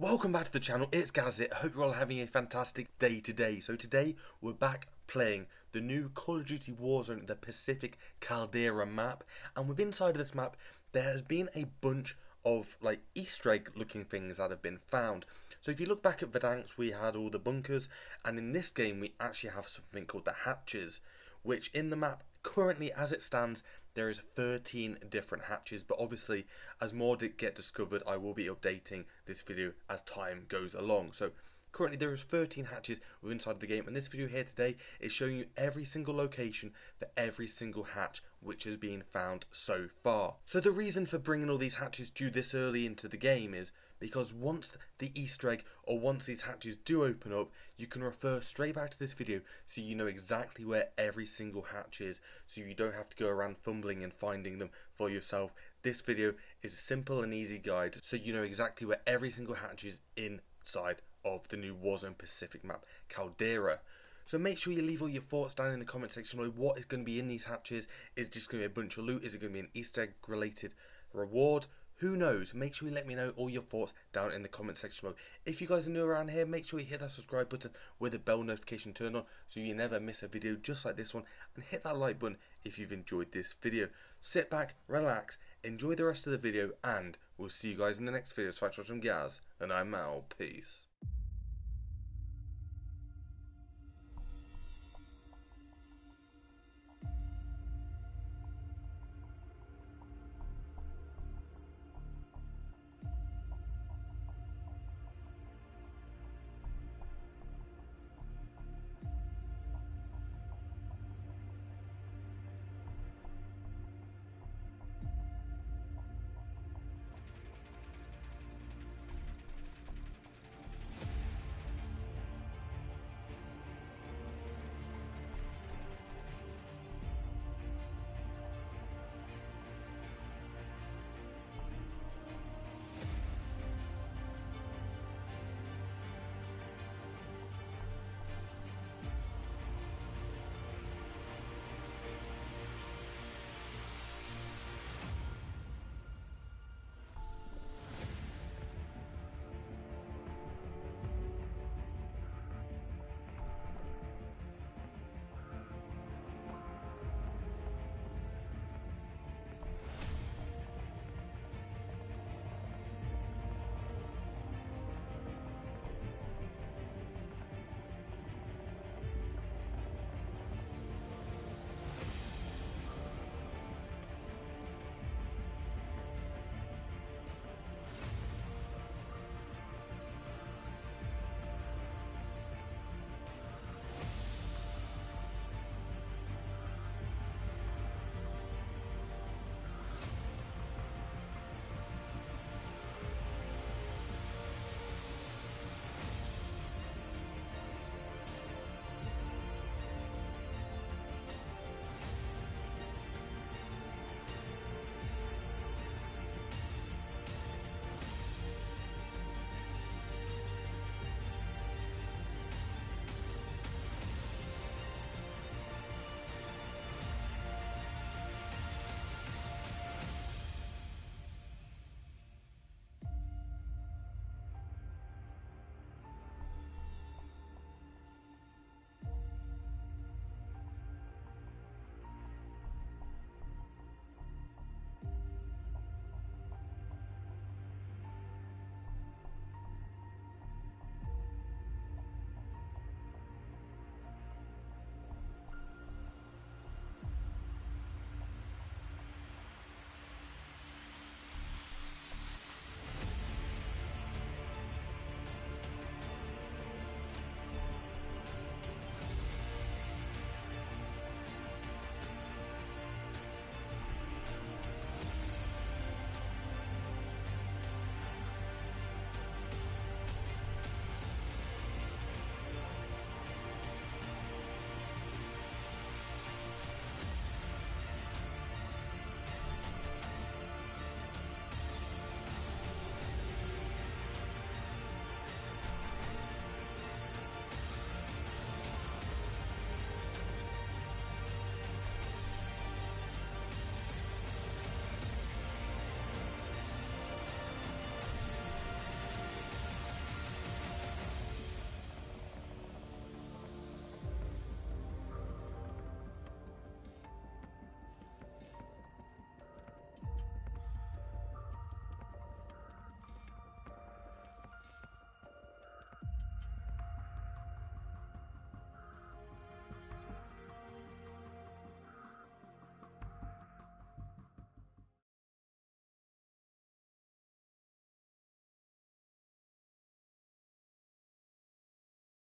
Welcome back to the channel, it's Gazit. I hope you're all having a fantastic day today. So today, we're back playing the new Call of Duty Warzone, the Pacific Caldera map. And with inside of this map, there has been a bunch of like Easter egg looking things that have been found. So if you look back at Verdansk, we had all the bunkers. And in this game, we actually have something called the hatches, which in the map, currently as it stands, there is 13 different hatches but obviously as more get discovered I will be updating this video as time goes along. So currently there is 13 hatches within inside the game and this video here today is showing you every single location for every single hatch which has been found so far. So the reason for bringing all these hatches due this early into the game is because once the easter egg or once these hatches do open up you can refer straight back to this video so you know exactly where every single hatch is so you don't have to go around fumbling and finding them for yourself. This video is a simple and easy guide so you know exactly where every single hatch is inside of the new Warzone Pacific map Caldera so make sure you leave all your thoughts down in the comment section below. What is going to be in these hatches? Is just going to be a bunch of loot? Is it going to be an Easter egg related reward? Who knows? Make sure you let me know all your thoughts down in the comment section below. If you guys are new around here, make sure you hit that subscribe button with the bell notification turned on so you never miss a video just like this one. And hit that like button if you've enjoyed this video. Sit back, relax, enjoy the rest of the video, and we'll see you guys in the next video. So I from Gaz, and I'm out. Peace.